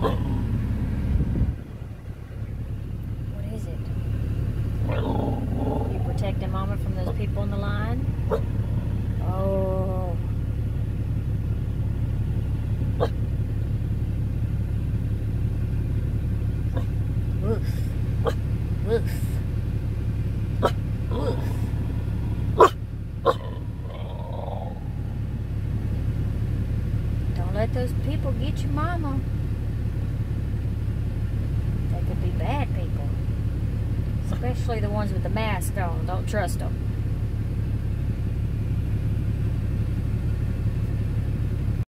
What is it? You protecting Mama from those people in the line? Oh. Woof. Woof. Don't let those people get your mama. Especially the ones with the mask on. Don't trust them.